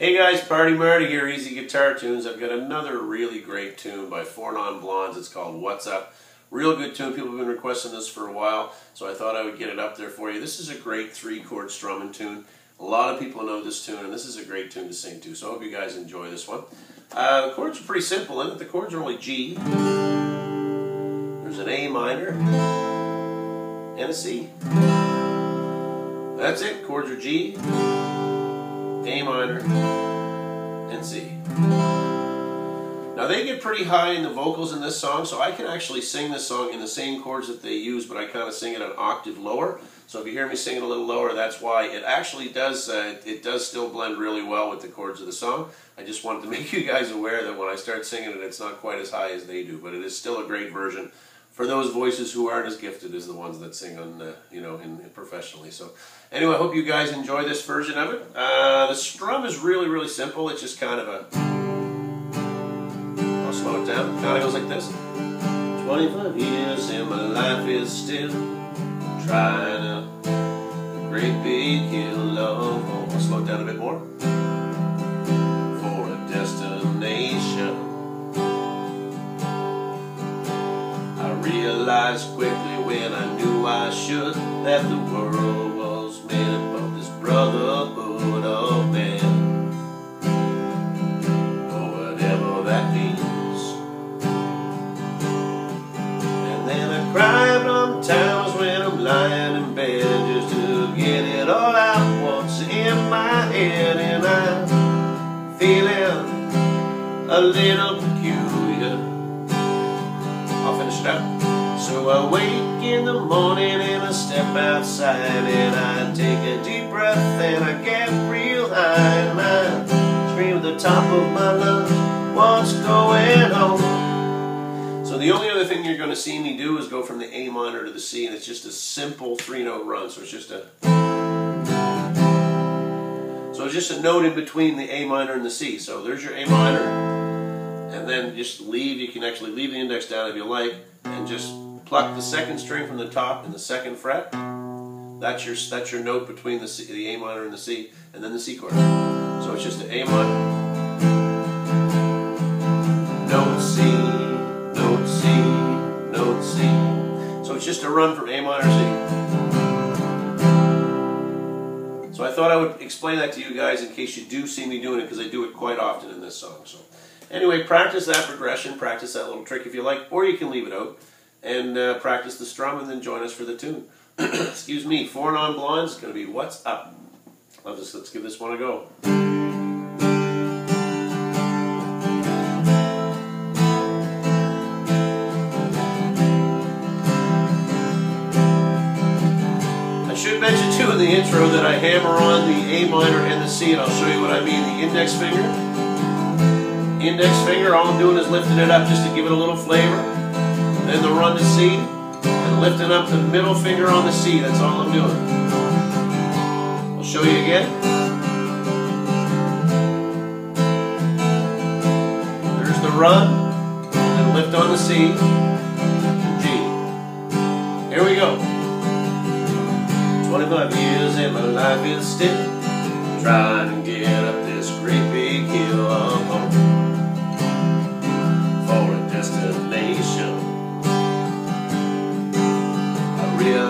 Hey guys, Party Marty here, Easy Guitar Tunes. I've got another really great tune by Four Non Blondes. It's called What's Up. Real good tune. People have been requesting this for a while, so I thought I would get it up there for you. This is a great three-chord strumming tune. A lot of people know this tune, and this is a great tune to sing to, so I hope you guys enjoy this one. Uh, the chords are pretty simple, and the chords are only G. There's an A minor and a C. That's it. Chords are G, A minor, and C. Now they get pretty high in the vocals in this song, so I can actually sing this song in the same chords that they use, but I kind of sing it an octave lower. So if you hear me sing it a little lower, that's why it actually does. Uh, it does still blend really well with the chords of the song. I just wanted to make you guys aware that when I start singing it, it's not quite as high as they do, but it is still a great version for those voices who aren't as gifted as the ones that sing on, uh, you know, in, in professionally. So, anyway, I hope you guys enjoy this version of it. Uh, the strum is really, really simple. It's just kind of a. I'll slow it down. Kind of goes like this. 25 years and my life is still trying a great big hill of. I'll slow it down a bit more. Realized quickly when I knew I should that the world was made up of this brotherhood of men. Or whatever that means. And then I cry from times when I'm lying in bed just to get it all out what's in my head. And I'm feeling a little I wake in the morning and I step outside and I take a deep breath and I get real high and I scream at the top of my lungs, what's going on? So the only other thing you're going to see me do is go from the A minor to the C and it's just a simple three note run. So it's just a so it's just a note in between the A minor and the C. So there's your A minor and then just leave, you can actually leave the index down if you like and just pluck the second string from the top in the second fret. That's your that's your note between the C, the A minor and the C, and then the C chord. So it's just an A minor, note C, note C, note C. So it's just a run from A minor C. So I thought I would explain that to you guys in case you do see me doing it because I do it quite often in this song. So anyway, practice that progression, practice that little trick if you like, or you can leave it out and uh, practice the strum and then join us for the tune. Excuse me, Four Non Blondes is going to be What's Up. Let's, let's give this one a go. I should mention too in the intro that I hammer on the A minor and the C and I'll show you what I mean. The index finger, index finger, all I'm doing is lifting it up just to give it a little flavor then the run to C, and lifting up the middle finger on the C. That's all I'm doing. I'll show you again. There's the run, and lift on the C, G. Here we go. 25 years and my life is still trying to get up this great big hill of home for a destination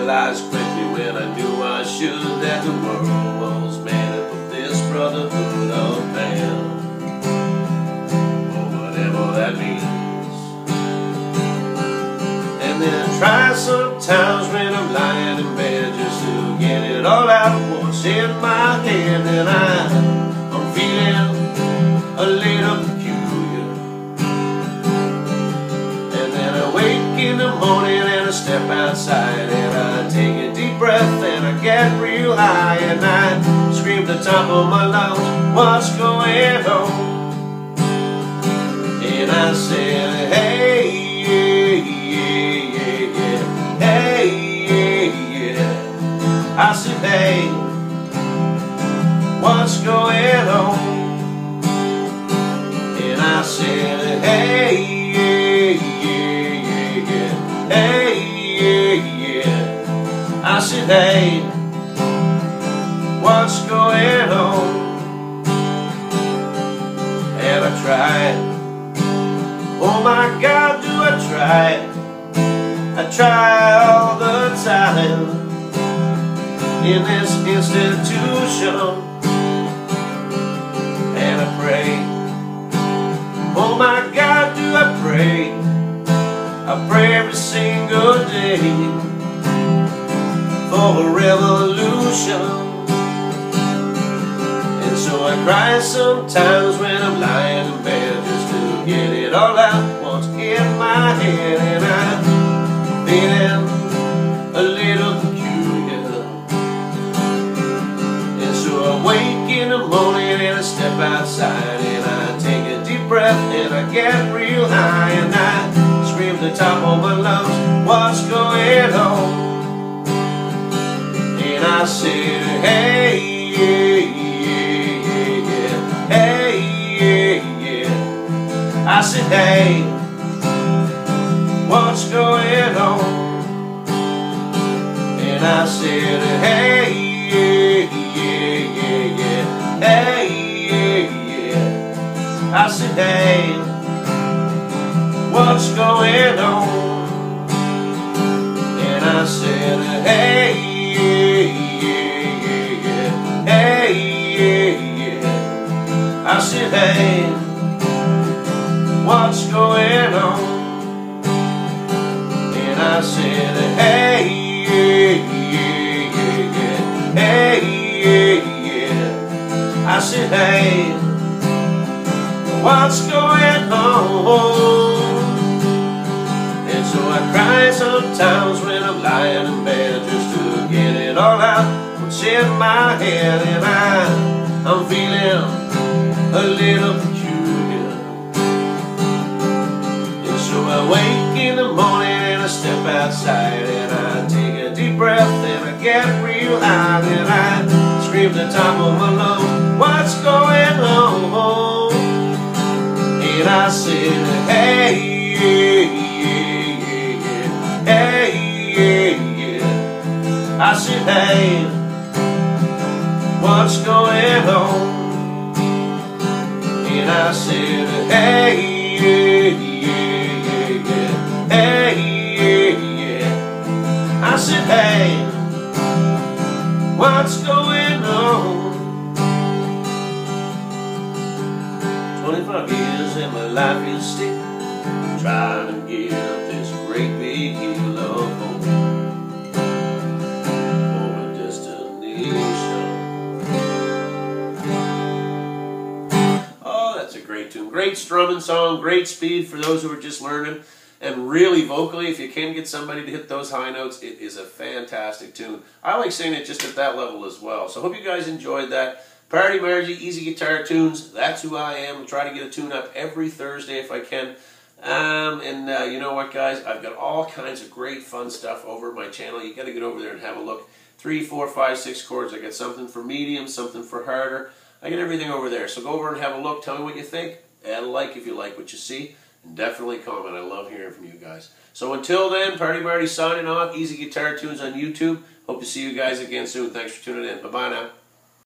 realized quickly when I knew I should that the world was made up of this brotherhood of man, or whatever that means. And then I try sometimes when I'm lying in bed just to get it all out what's in my head, and I, I'm feeling a little peculiar. And then I wake in the morning and I step outside breath and I get real high and I scream the top of my lungs, what's going on? And I said, hey, yeah, yeah, yeah, hey, yeah, yeah. I said, hey, what's going on? And I said, hey, I said, hey, what's going on? cry. Oh my God, do I try? I try all the time in this institution, and I pray. Oh my God, do I pray? I pray every single day for a revolution. And so I cry sometimes when I'm lying in bed just to get it all out what's in my head and I'm feeling a little peculiar. And so I wake in the morning and I step outside and I take a deep breath and I get real high and I scream the top of my lungs, I said, hey, yeah, yeah, yeah, hey, yeah, yeah. I said, hey, what's going on? And I said, hey, yeah, yeah, yeah, yeah, hey, yeah, yeah. I said, hey, what's going on? And I said, hey, what's going on? And I said, hey, yeah, yeah, yeah, yeah, hey, yeah, yeah. I said, hey, what's going on? And so I cry sometimes when I'm lying in bed just to get it all out what's in my head and I, I'm feeling a little peculiar. And so I wake in the morning and I step outside and I take a deep breath and I get real high and I scream the top of my lungs, what's going on? And I said, hey, hey. I said, hey, what's going on? And I said, hey, yeah, yeah, yeah, yeah, hey, yeah, yeah. I said, hey, what's going on? 25 years and my life is still trying to get great strumming song, great speed for those who are just learning. And really vocally, if you can get somebody to hit those high notes, it is a fantastic tune. I like singing it just at that level as well. So hope you guys enjoyed that. Party Marty, Easy Guitar Tunes, that's who I am. I Try to get a tune up every Thursday if I can. Um, and uh, you know what, guys? I've got all kinds of great fun stuff over my channel. You got to get over there and have a look. Three, four, five, six chords. I got something for medium, something for harder. I got everything over there. So go over and have a look. Tell me what you think. Add a like if you like what you see. And definitely comment. I love hearing from you guys. So until then, Party Marty signing off. Easy Guitar Tunes on YouTube. Hope to see you guys again soon. Thanks for tuning in. Bye-bye now.